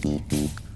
Beep, beep.